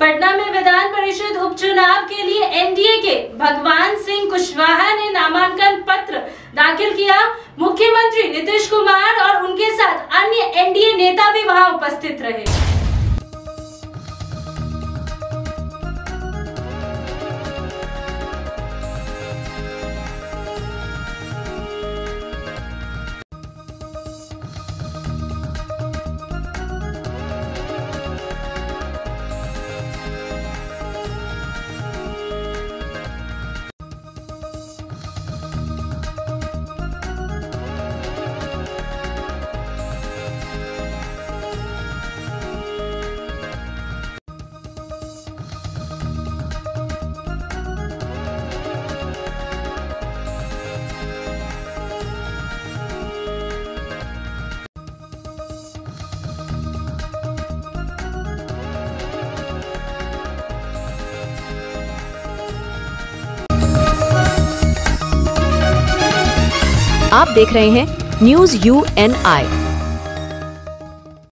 पटना में विधान परिषद उपचुनाव के लिए एनडीए के भगवान सिंह कुशवाहा ने नामांकन पत्र दाखिल किया। मुख्यमंत्री नीतीश कुमार और उनके साथ अन्य एनडीए नेता भी वहाँ उपस्थित रहे। आप देख रहे हैं न्यूज़ यू एन आई।